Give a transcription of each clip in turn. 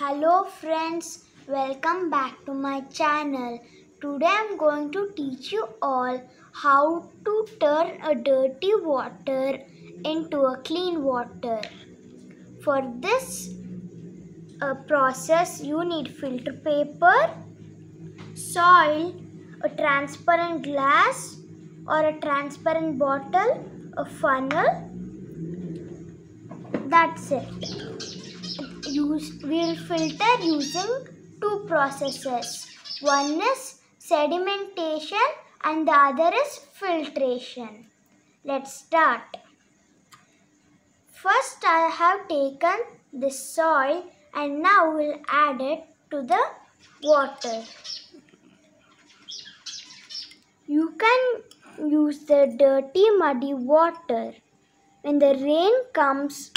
Hello friends, welcome back to my channel. Today I'm going to teach you all how to turn a dirty water into a clean water. For this uh, process you need filter paper, soil, a transparent glass or a transparent bottle, a funnel. That's it use will filter using two processes. One is sedimentation and the other is filtration. Let's start. First i have taken the soil and now we'll add it to the water. You can use the dirty muddy water. When the rain comes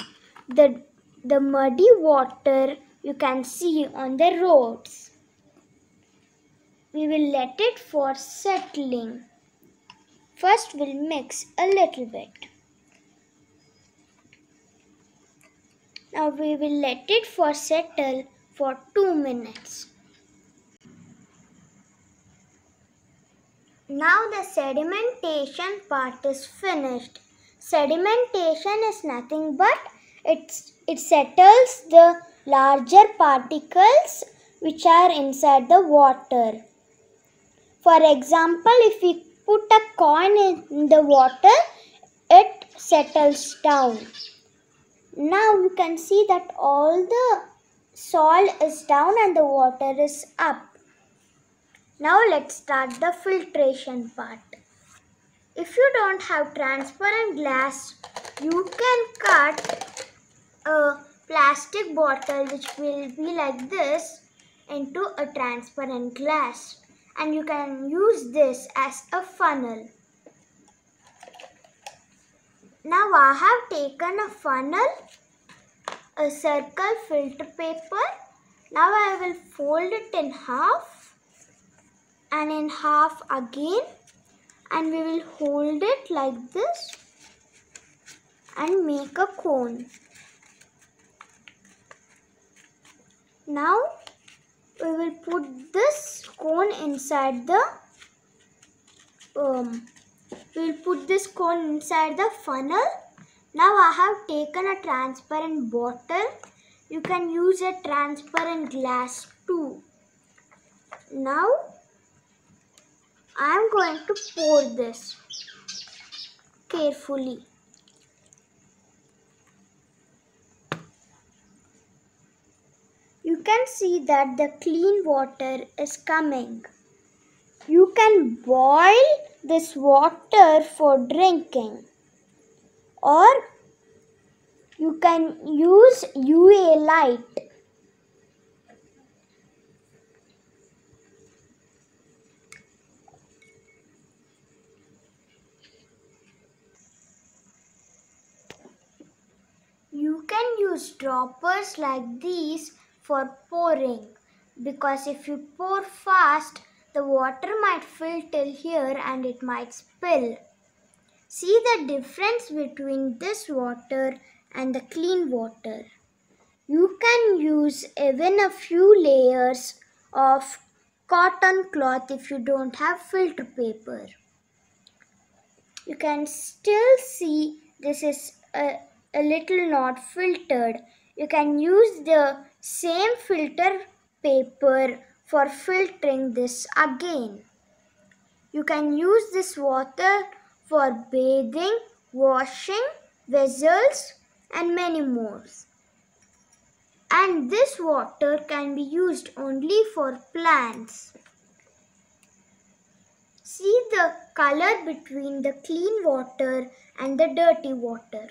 the the muddy water you can see on the roads. We will let it for settling. First we'll mix a little bit. Now we will let it for settle for 2 minutes. Now the sedimentation part is finished. Sedimentation is nothing but it settles the larger particles which are inside the water. For example, if we put a coin in the water, it settles down. Now you can see that all the soil is down and the water is up. Now let's start the filtration part. If you don't have transparent glass, you can cut a plastic bottle which will be like this into a transparent glass and you can use this as a funnel. Now I have taken a funnel, a circle filter paper. Now I will fold it in half and in half again and we will hold it like this and make a cone. Now we will put this cone inside the um, we will put this cone inside the funnel. Now I have taken a transparent bottle. You can use a transparent glass too. Now I am going to pour this carefully. You can see that the clean water is coming. You can boil this water for drinking or you can use UV light. You can use droppers like these for pouring because if you pour fast the water might fill till here and it might spill. See the difference between this water and the clean water. You can use even a few layers of cotton cloth if you don't have filter paper. You can still see this is a, a little not filtered. You can use the same filter paper for filtering this again. You can use this water for bathing, washing, vessels and many more. And this water can be used only for plants. See the color between the clean water and the dirty water.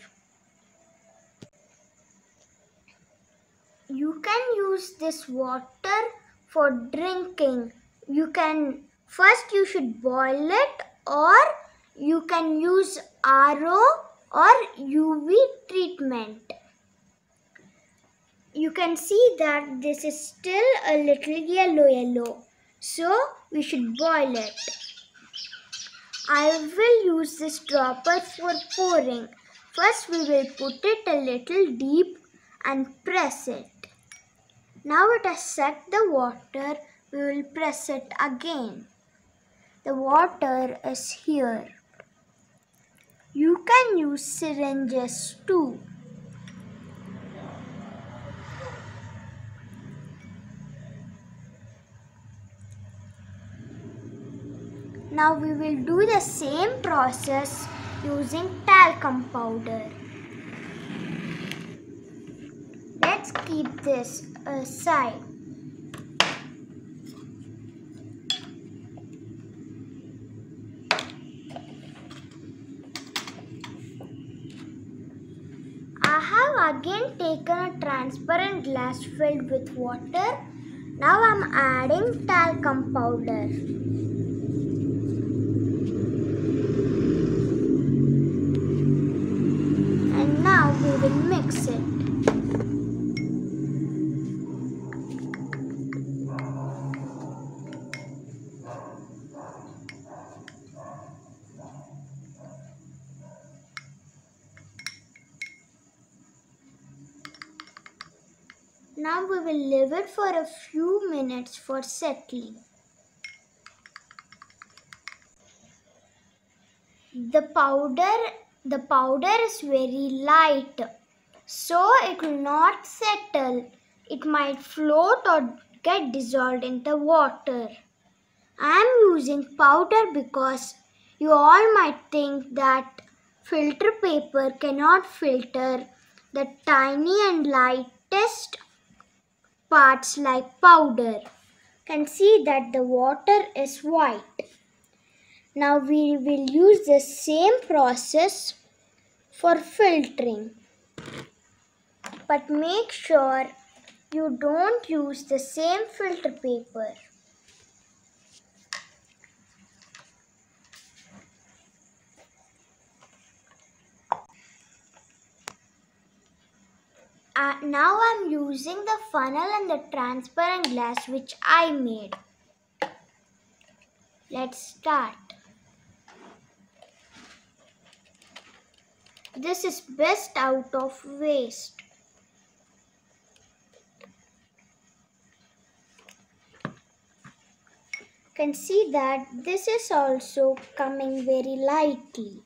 You can use this water for drinking. You can first you should boil it or you can use RO or UV treatment. You can see that this is still a little yellow yellow. So we should boil it. I will use this dropper for pouring. First we will put it a little deep and press it. Now it has set the water, we will press it again. The water is here. You can use syringes too. Now we will do the same process using talcum powder. Let's keep this aside. I have again taken a transparent glass filled with water. Now I am adding talcum powder. Now we will leave it for a few minutes for settling. The powder the powder is very light so it will not settle. It might float or get dissolved in the water. I am using powder because you all might think that filter paper cannot filter the tiny and lightest parts like powder. Can see that the water is white. Now we will use the same process for filtering. But make sure you don't use the same filter paper. Uh, now I'm using the funnel and the transparent glass which I made. Let's start. This is best out of waste. You can see that this is also coming very lightly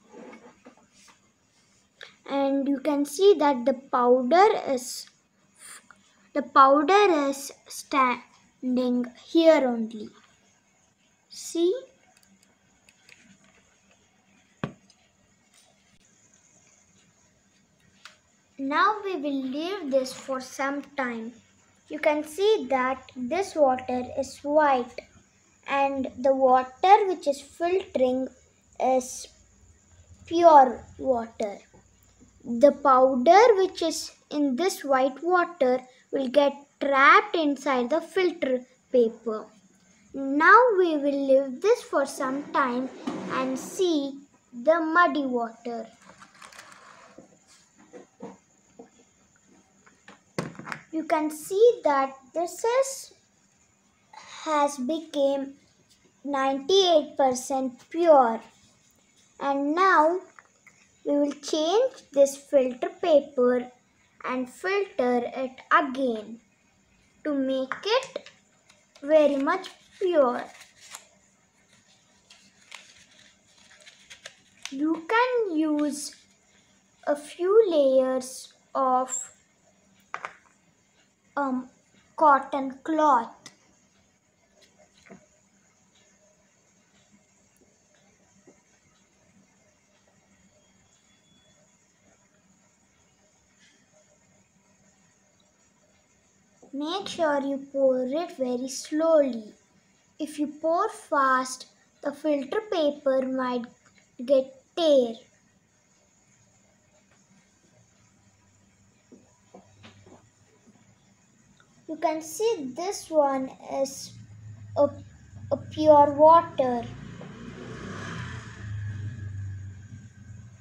and you can see that the powder is the powder is standing here only. See? Now we will leave this for some time. You can see that this water is white and the water which is filtering is pure water the powder which is in this white water will get trapped inside the filter paper. Now we will leave this for some time and see the muddy water. You can see that this is has become 98% pure and now we will change this filter paper and filter it again to make it very much pure. You can use a few layers of um, cotton cloth Make sure you pour it very slowly. If you pour fast, the filter paper might get tear. You can see this one is a, a pure water.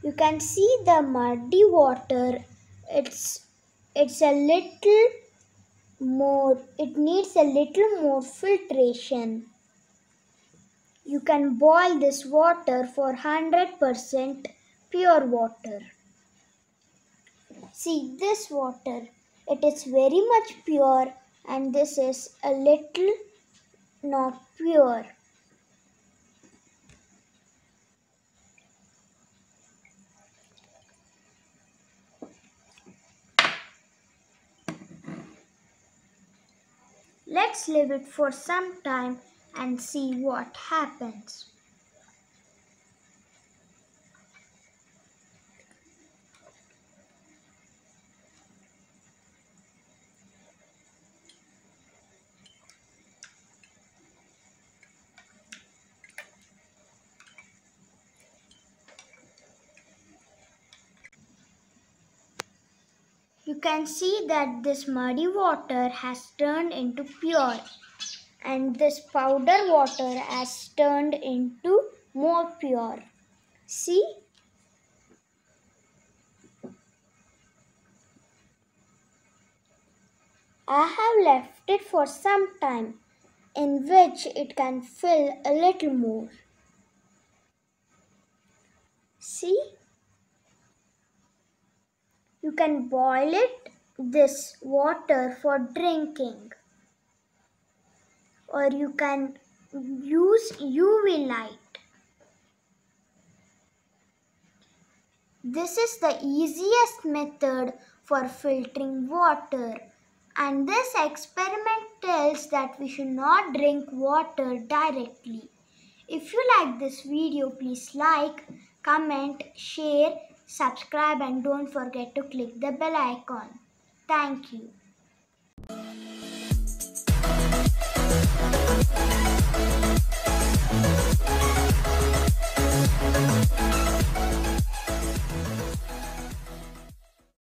You can see the muddy water. It's it's a little more it needs a little more filtration you can boil this water for 100% pure water see this water it is very much pure and this is a little not pure. Let's leave it for some time and see what happens. You can see that this muddy water has turned into pure and this powder water has turned into more pure. See? I have left it for some time in which it can fill a little more. See? You can boil it this water for drinking or you can use UV light. This is the easiest method for filtering water and this experiment tells that we should not drink water directly. If you like this video, please like, comment, share subscribe and don't forget to click the bell icon. Thank you.